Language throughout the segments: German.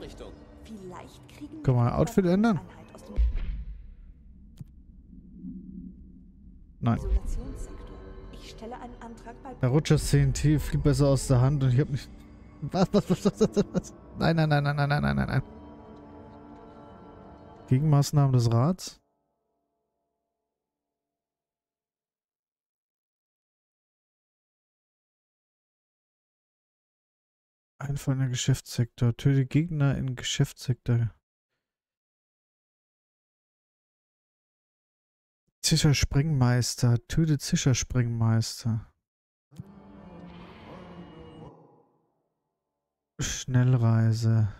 Richtung. Vielleicht kriegen Können wir mein Outfit ändern? Nein. Ich stelle einen Antrag bei Der Rutscher CNT fliegt besser aus der Hand und ich habe nicht. Was, was, was, was, was, was? Nein, nein, nein, nein, nein, nein, nein, nein. Gegenmaßnahmen des Rats? Einfallender Geschäftssektor. Töte Gegner in Geschäftssektor. Zischer Sprengmeister. Töte Zischer Sprengmeister. Schnellreise.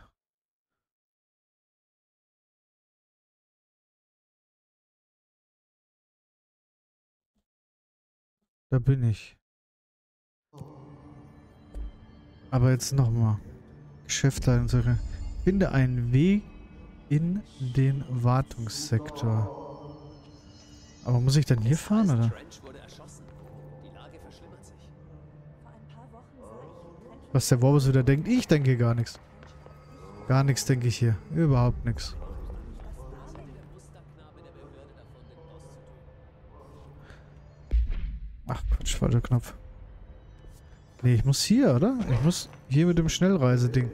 Da bin ich. Aber jetzt nochmal. Geschäftsleitung. Sache. Finde einen Weg in den Wartungssektor. Aber muss ich dann hier fahren, oder? Was der Worbus wieder denkt? Ich denke gar nichts. Gar nichts denke ich hier. Überhaupt nichts. Ach Quatsch, falscher Knopf. Nee, ich muss hier, oder? Ich muss hier mit dem Schnellreiseding.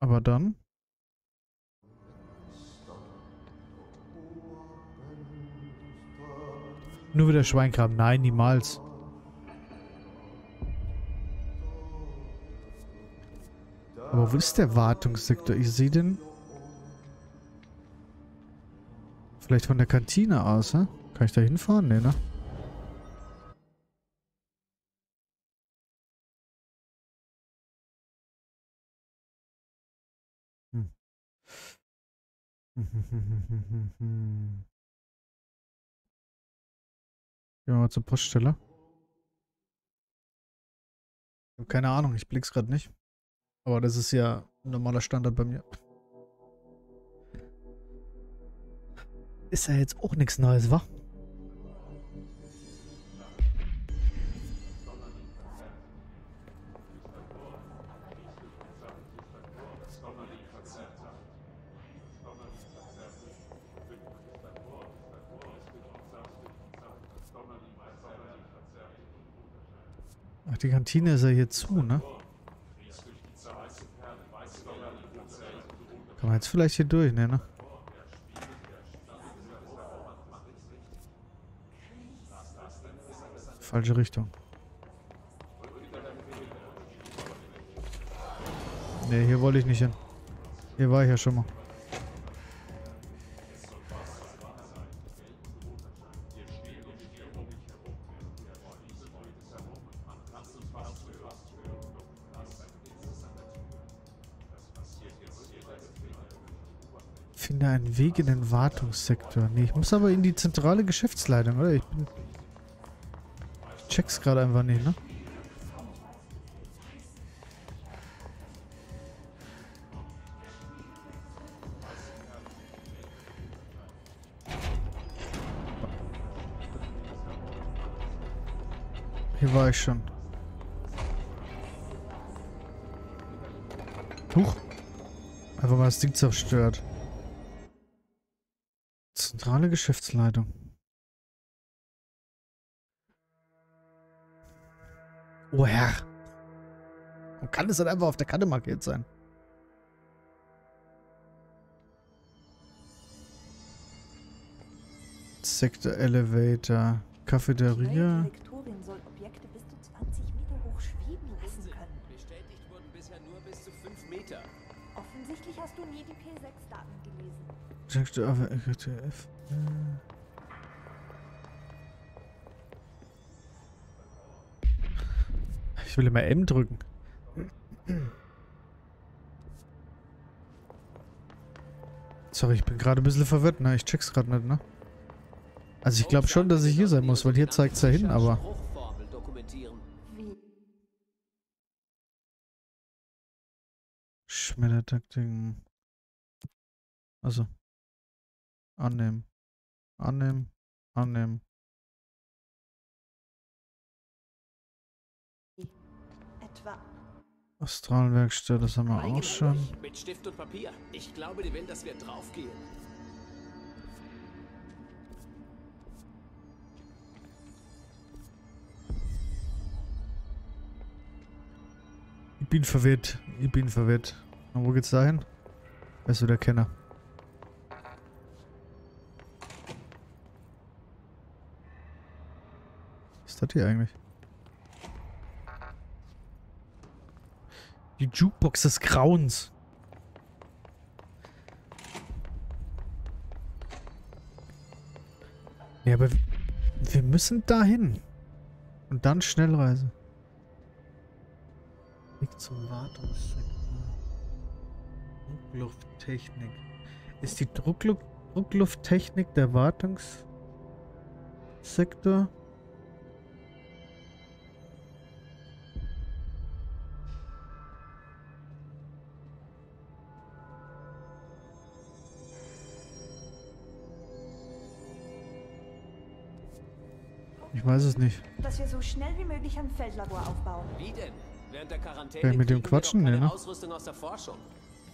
Aber dann? Nur wieder Schweinkram. Nein, niemals. Aber wo ist der Wartungssektor? Ich sehe den... Vielleicht von der Kantine aus, hä? Kann ich da hinfahren? Nee, ne? Gehen wir mal zur Poststelle. Ich hab keine Ahnung, ich blick's gerade nicht. Aber das ist ja ein normaler Standard bei mir. Ist ja jetzt auch nichts Neues, wa? Ach, die Kantine ist ja hier zu, ne? Kann man jetzt vielleicht hier durch, ne? ne? Falsche Richtung. Ne, hier wollte ich nicht hin. Hier war ich ja schon mal. Finde einen Weg in den Wartungssektor. Nee, ich muss aber in die zentrale Geschäftsleitung, oder? Ich bin... Check's gerade einfach nicht, ne? Hier war ich schon. Huch. Einfach mal das Ding zerstört. Zentrale Geschäftsleitung. O Herr. Und kann es dann einfach auf der Karte markiert sein? Sektor Elevator, Cafeteria. Offensichtlich hast du nie die P6-Daten gelesen. Sektor Elevator, Ich will immer M drücken. Sorry, ich bin gerade ein bisschen verwirrt, ne? Ich check's gerade nicht, ne? Also ich glaube schon, dass ich hier sein muss, weil hier zeigt's ja hin, aber... Spruchformel dokumentieren. Wie? Schmettertaktik. Also. Annehmen. Annehmen. Annehmen. Astralwerkstatt, das haben wir auch schon. Mit Stift und Papier. Ich glaube, die will, dass wir draufgehen. Ich bin verwirrt. Ich bin verwirrt. Und wo geht's dahin? Weißt du, der Kenner. Was ist das hier eigentlich? Die Jukebox des Grauens. Ja, aber wir müssen dahin. Und dann Schnellreise. Weg zum Wartungssektor. Drucklufttechnik. Ist die Drucklu Drucklufttechnik der Wartungssektor? Ich weiß es nicht. Dass wir so schnell wie möglich ein Feldlabor aufbauen. Wie denn? Während der Quarantäne Kann ich mit dem quatschen? doch keine Nee, ne? Ausrüstung aus der Forschung.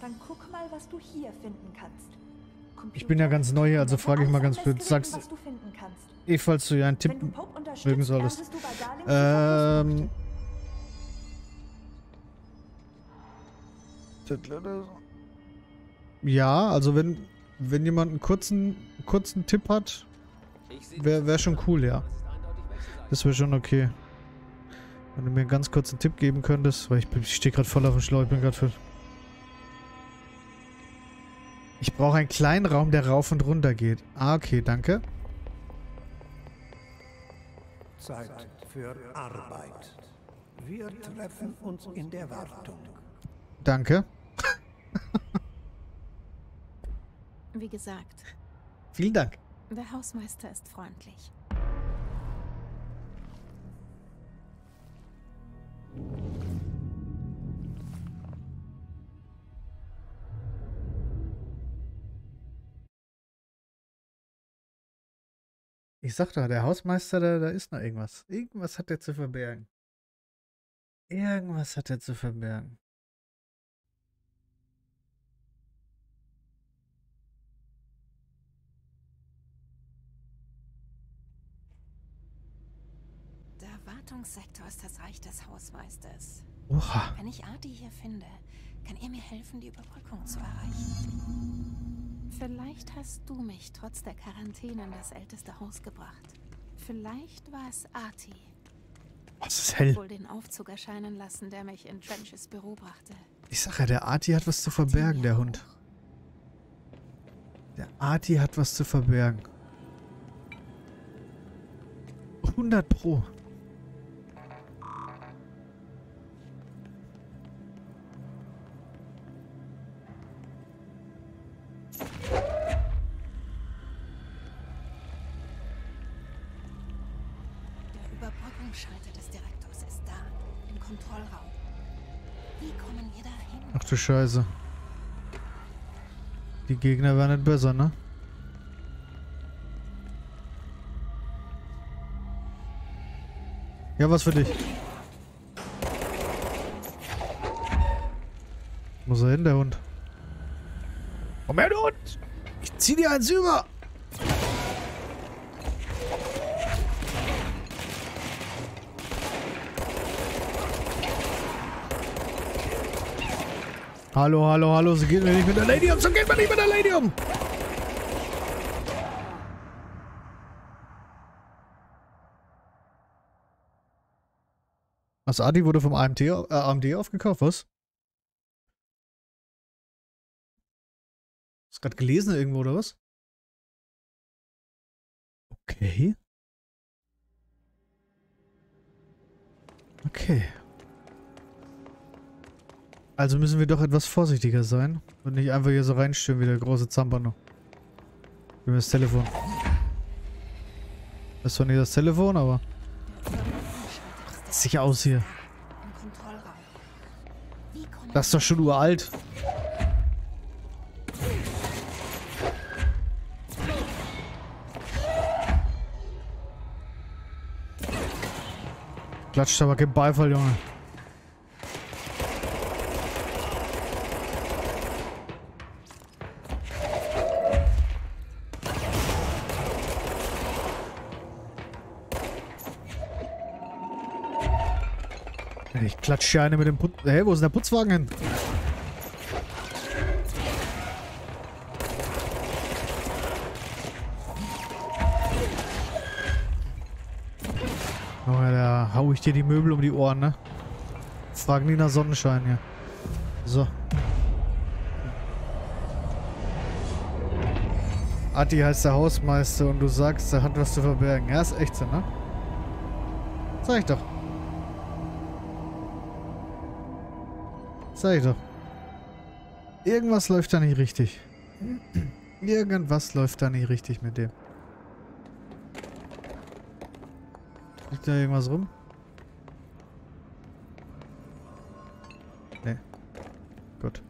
Dann guck mal, was du hier finden kannst. Ich bin ja ganz neu hier, also Computer, frage ich mal ganz an blöd. Sagst du finden kannst. eh, falls du ja einen Tipp mögen solltest. Ähm. Ja, also wenn, wenn jemand einen kurzen, kurzen Tipp hat, wäre wär schon cool, ja. Das wäre schon okay. Wenn du mir einen ganz kurzen Tipp geben könntest, weil ich, ich stehe gerade voll auf dem Schlauch, ich bin gerade für... Ich brauche einen kleinen Raum, der rauf und runter geht. Ah, okay, danke. Zeit für Arbeit. Wir treffen uns in der Wartung. Danke. Wie gesagt, Vielen Dank. der Hausmeister ist freundlich. Ich sag doch, der Hausmeister, da, da ist noch irgendwas. Irgendwas hat er zu verbergen. Irgendwas hat er zu verbergen. Der Wartungssektor ist das Reich des Hausmeisters. Oha. Wenn ich Artie hier finde, kann er mir helfen, die Überbrückung zu erreichen. Vielleicht hast du mich trotz der Quarantäne in das älteste Haus gebracht. Vielleicht war es Artie, Was ist hell? wohl den Aufzug erscheinen lassen, der mich in Trenches Büro brachte. Ich sag ja, der Arti hat was zu verbergen, der Hund. Der Arti hat was zu verbergen. 100 Pro. Du Scheiße. Die Gegner werden nicht besser, ne? Ja, was für dich. Wo ist er hin, der Hund? Komm her, du Hund! Ich zieh dir eins über! Hallo, hallo, hallo, so geht man nicht mit der Lady um, so geht man nicht mit der Lady um! Was, Adi wurde vom au- äh, AMD aufgekauft, was? Hast gerade gelesen irgendwo, oder was? Okay. Okay. Also müssen wir doch etwas vorsichtiger sein und nicht einfach hier so reinstürmen wie der große Zampano. Gib mir das Telefon. Das ist zwar nicht das Telefon, aber sicher aus hier. Das ist doch schon uralt. Klatscht aber kein Beifall, Junge. Ich klatsche hier eine mit dem Putz... Hä, wo ist der Putzwagen hin? Junge, da hau ich dir die Möbel um die Ohren, ne? Fragen die nach Sonnenschein hier. So. Atti heißt der Hausmeister und du sagst, er hat was zu verbergen. Ja, ist echt so, ne? Sag ich doch. Sag ich doch. Irgendwas läuft da nicht richtig. Irgendwas läuft da nicht richtig mit dem. Liegt da irgendwas rum? Nee. Gut.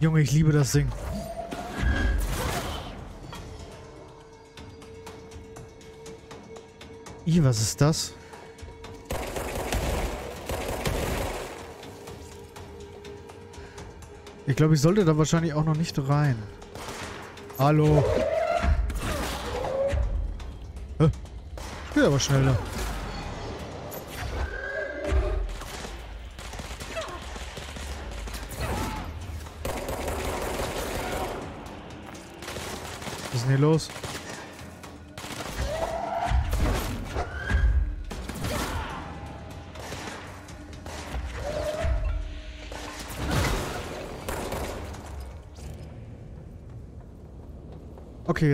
Junge, ich liebe das Ding. Was ist das? Ich glaube, ich sollte da wahrscheinlich auch noch nicht rein. Hallo. Hä? Geht aber schneller.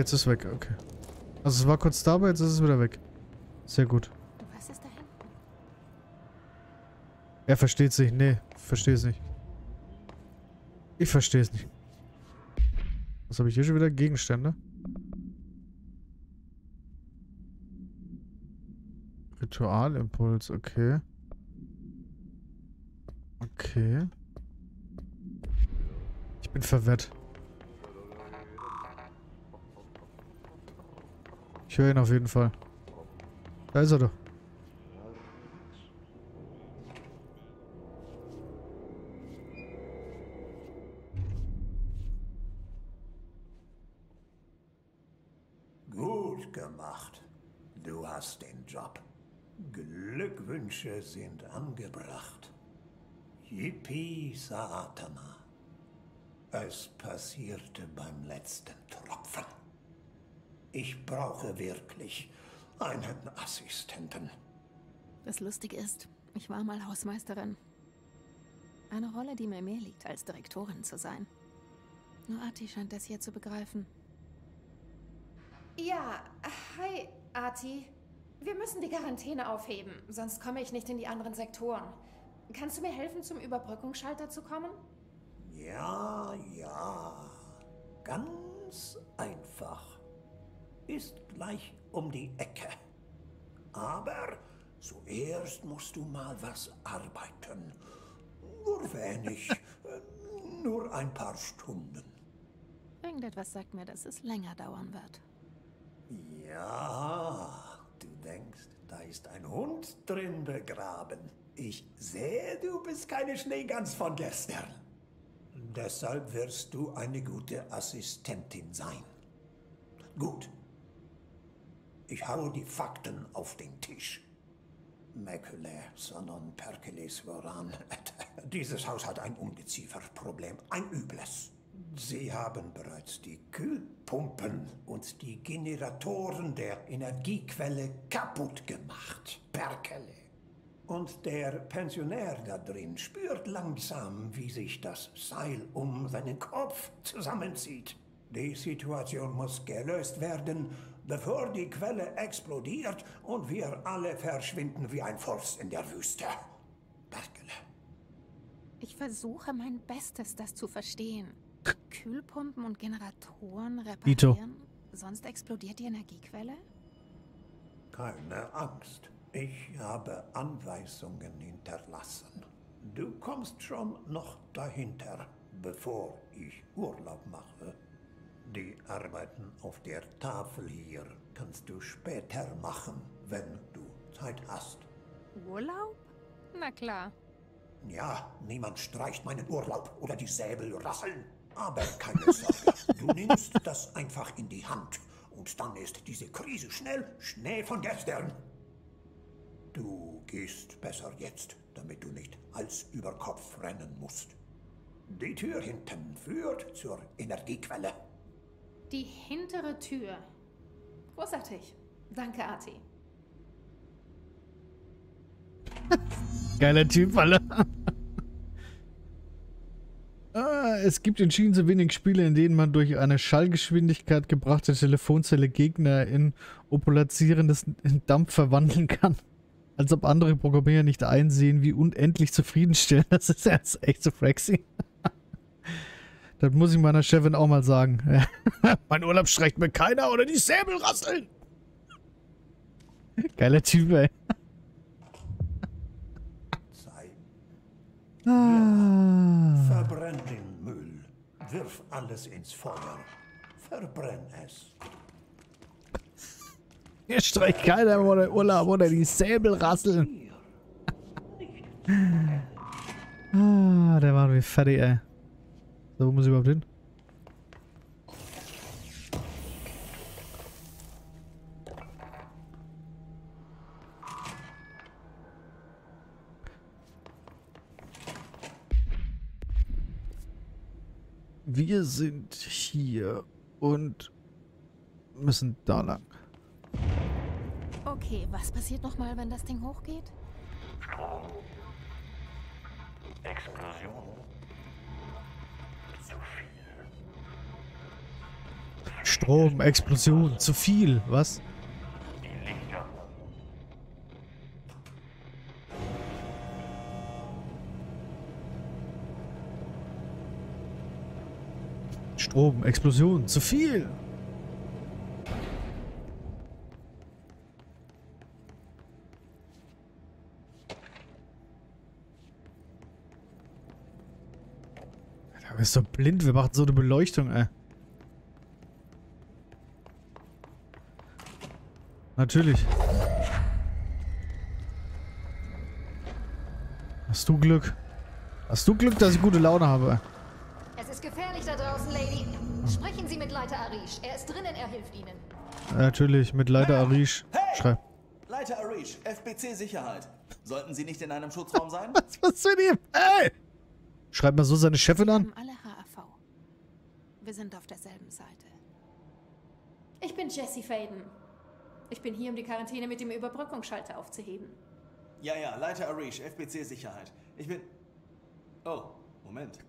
Jetzt ist es weg. Okay. Also es war kurz da, aber jetzt ist es wieder weg. Sehr gut. Was ist da hinten? Er versteht sich. Nee, verstehe es nicht. Ich verstehe es nicht. Was habe ich hier schon wieder? Gegenstände? Ritualimpuls, okay. Okay. Ich bin verwirrt. Ich höre ihn auf jeden Fall. Da ist er doch. Gut gemacht. Du hast den Job. Glückwünsche sind angebracht. Yippie Saatama. Es passierte beim letzten Tropfen. Ich brauche wirklich einen Assistenten. Das Lustige ist, ich war mal Hausmeisterin. Eine Rolle, die mir mehr liegt, als Direktorin zu sein. Nur Ati scheint das hier zu begreifen. Ja, hi, Arti. Wir müssen die Quarantäne aufheben, sonst komme ich nicht in die anderen Sektoren. Kannst du mir helfen, zum Überbrückungsschalter zu kommen? Ja, ja. Ganz einfach. Ist gleich um die Ecke. Aber zuerst musst du mal was arbeiten. Nur wenig. Nur ein paar Stunden. Irgendetwas sagt mir, dass es länger dauern wird. Ja, du denkst, da ist ein Hund drin begraben. Ich sehe, du bist keine Schneegans von gestern. Deshalb wirst du eine gute Assistentin sein. Gut. Ich hau die Fakten auf den Tisch. Mäkele, sondern Perkeles voran. Dieses Haus hat ein Ungezieferproblem, ein übles. Sie haben bereits die Kühlpumpen und die Generatoren der Energiequelle kaputt gemacht. Perkele. Und der Pensionär da drin spürt langsam, wie sich das Seil um seinen Kopf zusammenzieht. Die Situation muss gelöst werden, bevor die Quelle explodiert und wir alle verschwinden wie ein Forst in der Wüste. Perkele. Ich versuche mein Bestes, das zu verstehen. Kühlpumpen und Generatoren reparieren? Sonst explodiert die Energiequelle? Keine Angst. Ich habe Anweisungen hinterlassen. Du kommst schon noch dahinter, bevor ich Urlaub mache. Die Arbeiten auf der Tafel hier kannst du später machen, wenn du Zeit hast. Urlaub? Na klar. Ja, niemand streicht meinen Urlaub oder die Säbel rasseln. Aber keine Sorge, du nimmst das einfach in die Hand und dann ist diese Krise schnell Schnee von gestern. Du gehst besser jetzt, damit du nicht Hals über Kopf rennen musst. Die Tür hinten führt zur Energiequelle. Die hintere Tür. Großartig. Danke, Arti. Geiler Typ, Alter. Ah, es gibt entschieden so wenig Spiele, in denen man durch eine Schallgeschwindigkeit gebrachte Telefonzelle Gegner in opulazierendes Dampf verwandeln kann. Als ob andere Programmierer nicht einsehen, wie unendlich zufriedenstellend das ist. Das ist echt so fraxy. Das muss ich meiner Chefin auch mal sagen. mein Urlaub schreckt mir keiner oder die Säbel rasseln. Geiler Typ, ey. Ah. Verbrenn den Müll. Wirf alles ins Feuer. Verbrenn es. Hier streicht keiner oder Urlaub oder die Säbel rasseln. Ah, der war wie fertig, ey. So, wo muss ich überhaupt hin? Wir sind hier und müssen da lang. Okay, was passiert nochmal, wenn das Ding hochgeht? Explosion. Strom, Explosion, zu viel. Was? Strom, Explosion, zu viel. Du bist so blind, wir machen so eine Beleuchtung, ey. Natürlich. Hast du Glück? Hast du Glück, dass ich gute Laune habe? Es ist gefährlich da draußen, Lady. Sprechen Sie mit Leiter Arish. Er ist drinnen, er hilft Ihnen. Natürlich, mit Leiter Arish. Hey! Schreib. Leiter Arish, FBC Sicherheit. Sollten Sie nicht in einem Schutzraum sein? Was, was für die? Ey! Schreibt mal so seine Chefin Wir an. haben alle HAV. Wir sind auf derselben Seite. Ich bin Jessie Faden. Ich bin hier, um die Quarantäne mit dem Überbrückungsschalter aufzuheben. Ja, ja, Leiter Arish, FBC Sicherheit. Ich bin... Oh, Moment.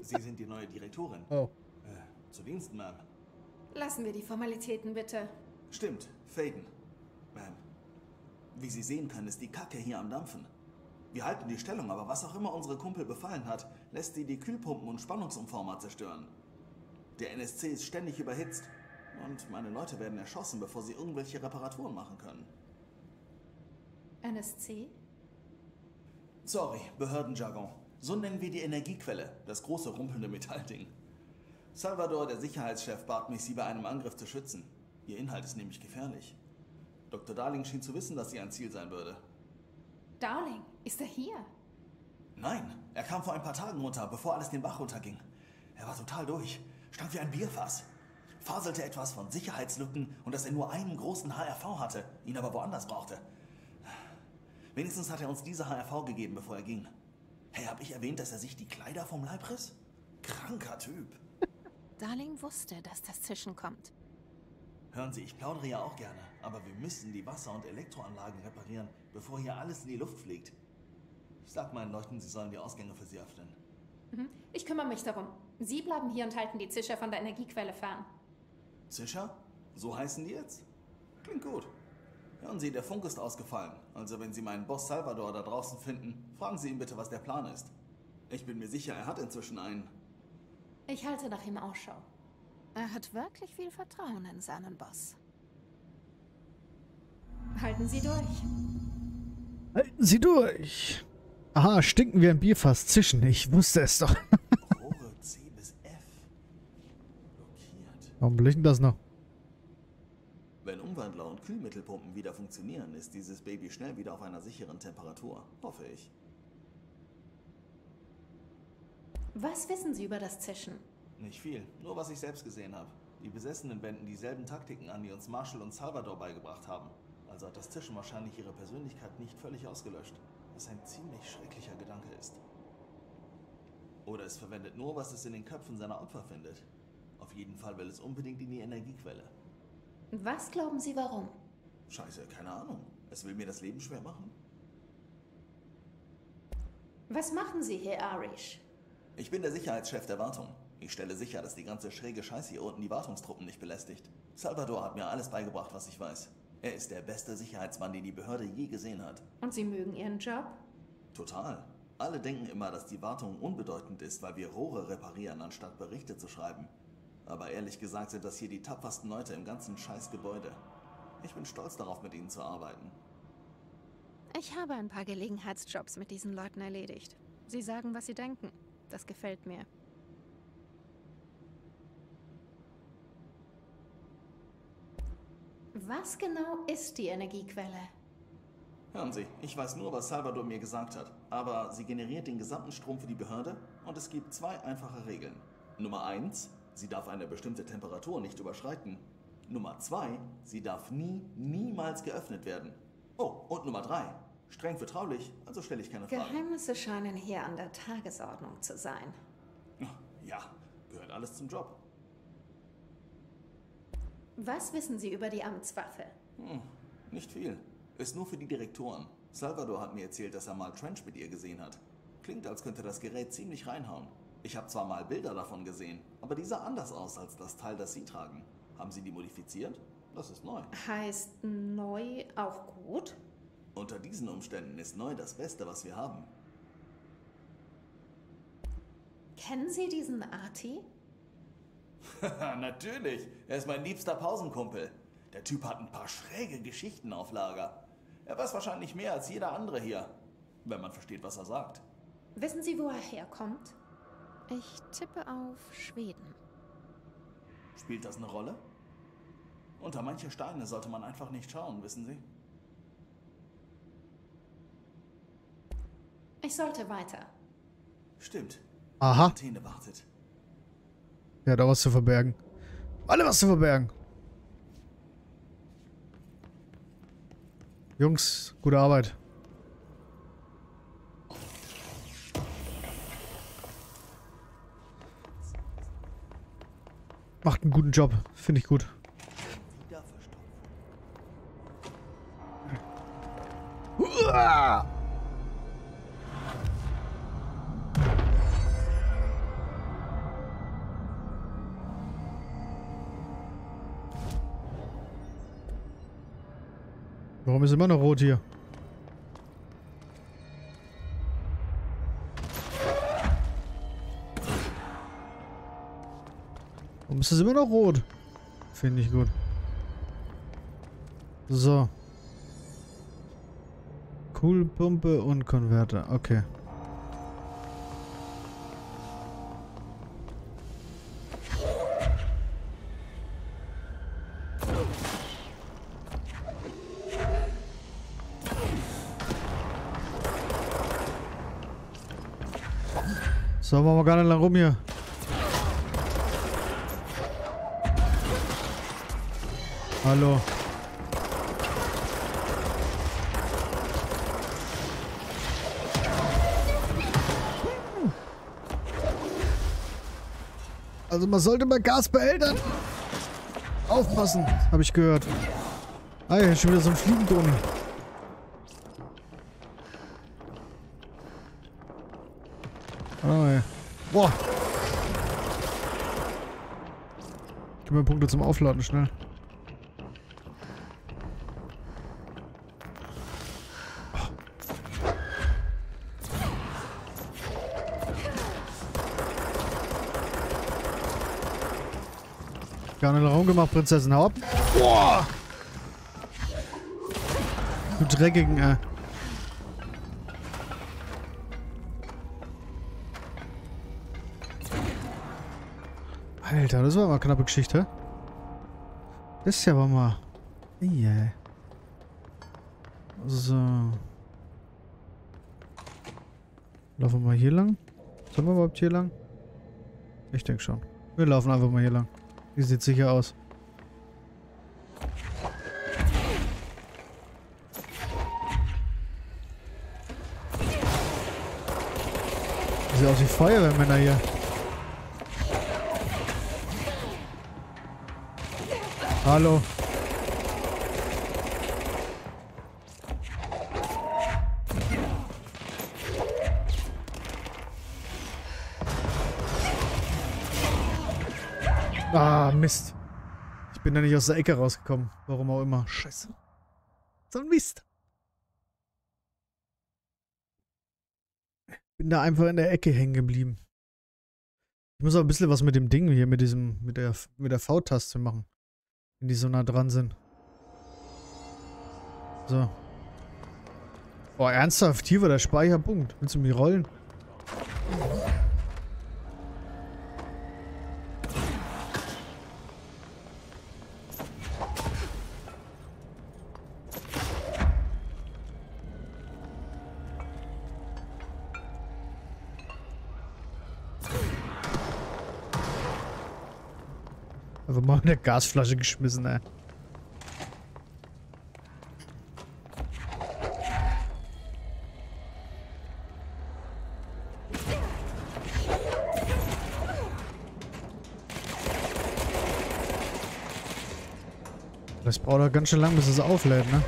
Sie sind die neue Direktorin. Oh. Äh, zu Diensten, Ma'am. Lassen wir die Formalitäten bitte. Stimmt, Faden. Ma'am. Wie Sie sehen können, ist die Kacke hier am Dampfen. Wir halten die Stellung, aber was auch immer unsere Kumpel befallen hat, lässt sie die Kühlpumpen und Spannungsumformer zerstören. Der NSC ist ständig überhitzt. Und meine Leute werden erschossen, bevor sie irgendwelche Reparaturen machen können. NSC? Sorry, Behördenjargon. So nennen wir die Energiequelle, das große rumpelnde Metallding. Salvador, der Sicherheitschef, bat mich, sie bei einem Angriff zu schützen. Ihr Inhalt ist nämlich gefährlich. Dr. Darling schien zu wissen, dass sie ein Ziel sein würde. Darling, ist er hier? Nein, er kam vor ein paar Tagen runter, bevor alles den Bach runterging. Er war total durch, stank wie ein Bierfass. Faselte etwas von Sicherheitslücken und dass er nur einen großen HRV hatte, ihn aber woanders brauchte. Wenigstens hat er uns diese HRV gegeben, bevor er ging. Hey, hab ich erwähnt, dass er sich die Kleider vom Leib riss? Kranker Typ. Darling wusste, dass das Zischen kommt. Hören Sie, ich plaudere ja auch gerne, aber wir müssen die Wasser- und Elektroanlagen reparieren, bevor hier alles in die Luft fliegt. Ich sag meinen Leuten, sie sollen die Ausgänge für sie öffnen. Mhm. Ich kümmere mich darum. Sie bleiben hier und halten die Zischer von der Energiequelle fern. Zischer? So heißen die jetzt? Klingt gut. Hören Sie, der Funk ist ausgefallen. Also wenn Sie meinen Boss Salvador da draußen finden, fragen Sie ihn bitte, was der Plan ist. Ich bin mir sicher, er hat inzwischen einen. Ich halte nach ihm Ausschau. Er hat wirklich viel Vertrauen in seinen Boss. Halten Sie durch. Halten Sie durch. Aha, stinken wie ein Bierfass. Zischen. Ich wusste es doch. Rohre C bis F. Blockiert. Warum blinkt das noch? Wenn Umwandler und Kühlmittelpumpen wieder funktionieren, ist dieses Baby schnell wieder auf einer sicheren Temperatur. Hoffe ich. Was wissen Sie über das Zischen? Nicht viel, nur was ich selbst gesehen habe. Die Besessenen wenden dieselben Taktiken an, die uns Marshall und Salvador beigebracht haben. Also hat das Tischen wahrscheinlich ihre Persönlichkeit nicht völlig ausgelöscht, was ein ziemlich schrecklicher Gedanke ist. Oder es verwendet nur, was es in den Köpfen seiner Opfer findet. Auf jeden Fall will es unbedingt in die Energiequelle. Was glauben Sie, warum? Scheiße, keine Ahnung. Es will mir das Leben schwer machen. Was machen Sie hier, Arish? Ich bin der Sicherheitschef der Wartung. Ich stelle sicher, dass die ganze schräge Scheiße hier unten die Wartungstruppen nicht belästigt. Salvador hat mir alles beigebracht, was ich weiß. Er ist der beste Sicherheitsmann, den die Behörde je gesehen hat. Und Sie mögen Ihren Job? Total. Alle denken immer, dass die Wartung unbedeutend ist, weil wir Rohre reparieren, anstatt Berichte zu schreiben. Aber ehrlich gesagt sind das hier die tapfersten Leute im ganzen scheiß Gebäude. Ich bin stolz darauf, mit ihnen zu arbeiten. Ich habe ein paar Gelegenheitsjobs mit diesen Leuten erledigt. Sie sagen, was sie denken. Das gefällt mir. Was genau ist die Energiequelle? Hören Sie, ich weiß nur, was Salvador mir gesagt hat. Aber sie generiert den gesamten Strom für die Behörde und es gibt zwei einfache Regeln. Nummer eins, sie darf eine bestimmte Temperatur nicht überschreiten. Nummer zwei, sie darf nie, niemals geöffnet werden. Oh, und Nummer drei, streng vertraulich, also stelle ich keine Fragen. Geheimnisse scheinen hier an der Tagesordnung zu sein. Ja, gehört alles zum Job. Was wissen Sie über die Amtswaffe? Hm, nicht viel. Ist nur für die Direktoren. Salvador hat mir erzählt, dass er mal Trench mit ihr gesehen hat. Klingt, als könnte das Gerät ziemlich reinhauen. Ich habe zwar mal Bilder davon gesehen, aber die sah anders aus als das Teil, das Sie tragen. Haben Sie die modifiziert? Das ist neu. Heißt neu auch gut? Unter diesen Umständen ist neu das Beste, was wir haben. Kennen Sie diesen Arti? Natürlich. Er ist mein liebster Pausenkumpel. Der Typ hat ein paar schräge Geschichten auf Lager. Er weiß wahrscheinlich mehr als jeder andere hier. Wenn man versteht, was er sagt. Wissen Sie, wo er herkommt? Ich tippe auf Schweden. Spielt das eine Rolle? Unter manche Steine sollte man einfach nicht schauen, wissen Sie? Ich sollte weiter. Stimmt. Aha. Athene wartet. Ja, da was zu verbergen. Alle was zu verbergen. Jungs, gute Arbeit. Macht einen guten Job. Finde ich gut. Warum ist immer noch rot hier? Ist es immer noch rot? Finde ich gut. So. Kühlpumpe und Konverter. Okay. So, machen wir gar nicht lang rum hier. Hallo. Also man sollte bei Gasbehältern aufpassen, habe ich gehört. Ah, ist schon wieder so ein Fliegendoni. Oh, ja. Boah. Gib mir Punkte zum Aufladen, schnell. Gar nicht Raum gemacht, Prinzessin. Hau ab. Boah! Du dreckigen, äh. Alter, das war mal eine knappe Geschichte. Das ist ja aber mal... Yeah. So. Laufen wir mal hier lang? Sollen wir überhaupt hier lang? Ich denke schon. Wir laufen einfach mal hier lang. Die sieht sicher aus. Sieht aus wie Feuerwehrmänner hier. Hallo. Mist. Ich bin da nicht aus der Ecke rausgekommen. Warum auch immer. Scheiße. So ein Mist. Bin da einfach in der Ecke hängen geblieben. Ich muss auch ein bisschen was mit dem Ding hier, mit diesem, mit der, mit der V-Taste machen. Wenn die so nah dran sind. So. Oh, ernsthaft? Hier war der Speicherpunkt. Willst du mich rollen? Einfach mal eine Gasflasche geschmissen, ey. Das braucht doch ganz schön lang, bis es auflädt, ne?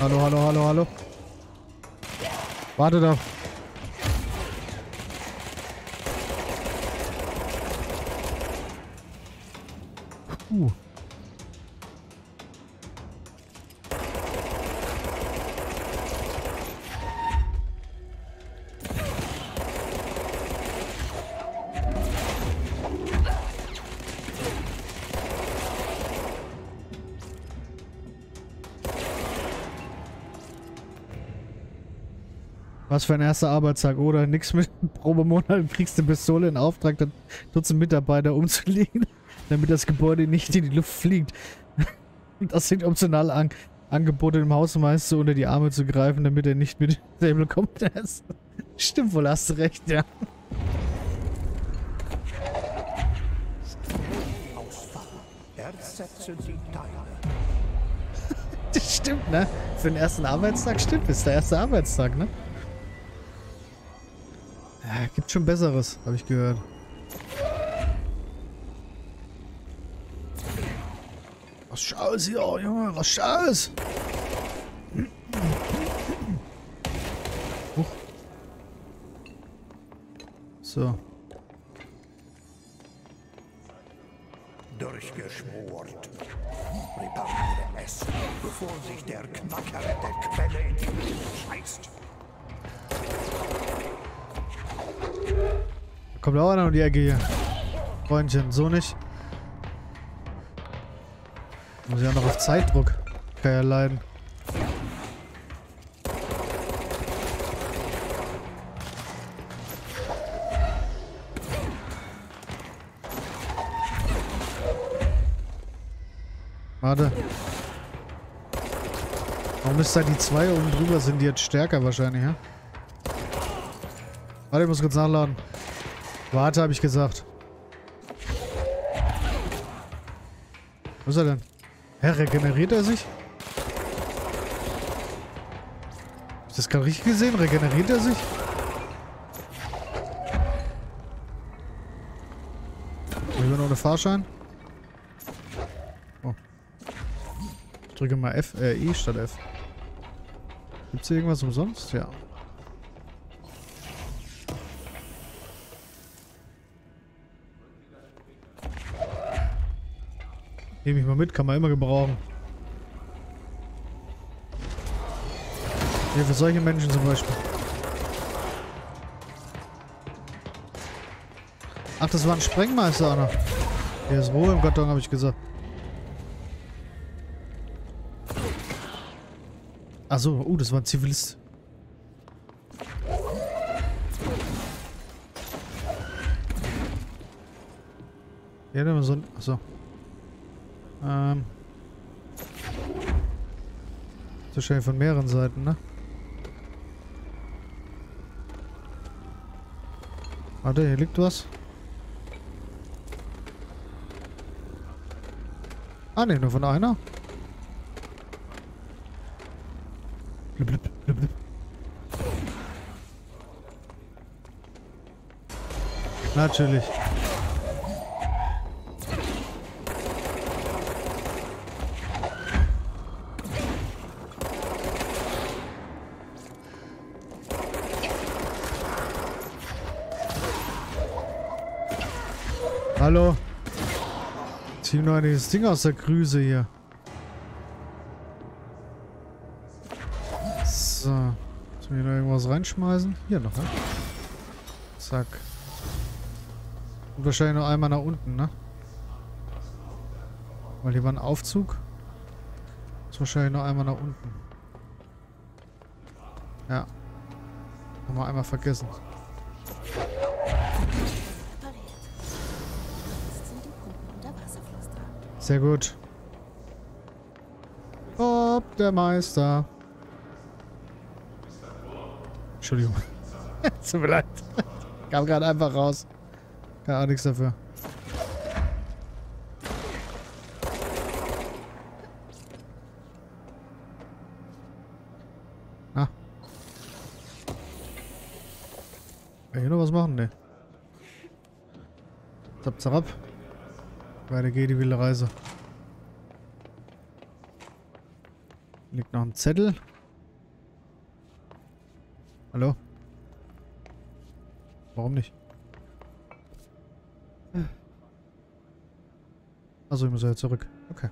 Hallo, hallo, hallo, hallo. Warte doch. Was für ein erster Arbeitstag, oder? Nix mit Probemonat, kriegst du Pistole in Auftrag, dann Dutzend Mitarbeiter umzulegen, damit das Gebäude nicht in die Luft fliegt. Das sind optional an Angebote dem Hausmeister unter die Arme zu greifen, damit er nicht mit Stable kommt. Das Stimmt wohl, hast du recht, ja. Ersetzen Sie Teile. Das stimmt, ne? Für den ersten Arbeitstag stimmt, ist der erste Arbeitstag, ne? Ja, gibt schon Besseres, habe ich gehört. Was schaust hier, Junge? Was schaust? Huch. So. Durchgeschmort. Repariere es, bevor sich der Knacker der Quelle in die Luft scheißt. Kommt auch einer um die Ecke hier. Freundchen, so nicht. Muss ja noch auf Zeitdruck. Kann ja leiden. Warte. Warum ist da die zwei oben drüber? Sind die jetzt stärker wahrscheinlich, ja? Warte, ich muss kurz nachladen. Warte, habe ich gesagt. Wo ist er denn? Hä, regeneriert er sich? Hab ich das gerade richtig gesehen? Regeneriert er sich? Ich will noch eine Fahrschein. Oh. Ich drücke mal F, äh, E statt F. Gibt's hier irgendwas umsonst? Ja. Nehme ich mal mit, kann man immer gebrauchen. Hier für solche Menschen zum Beispiel. Ach, das war ein Sprengmeister, Anna. Der ist wohl im Karton, habe ich gesagt. Ach so, uh, das war ein Zivilist. Ja, dann so ein... Achso. Ähm. So schön von mehreren Seiten, ne? Warte, hier liegt was. Ah, ne, nur von einer. Blub, blub, blub, blub. Natürlich. Hallo. Zieh nur dieses Ding aus der Grüße hier. So. Müssen wir noch irgendwas reinschmeißen? Hier noch, ne? Zack. Und wahrscheinlich noch einmal nach unten, ne? Weil hier war ein Aufzug. Ist wahrscheinlich noch einmal nach unten. Ja. Haben wir einmal vergessen. Sehr gut. Bob, der Meister. Entschuldigung. Tut mir leid. Kam gerade einfach raus. Kann auch nichts dafür. Ah. Kann hier noch was machen? Ne. Zap, zap. Weiter geht die wilde Reise. Liegt noch ein Zettel. Hallo? Warum nicht? Also ich muss ja zurück. Okay.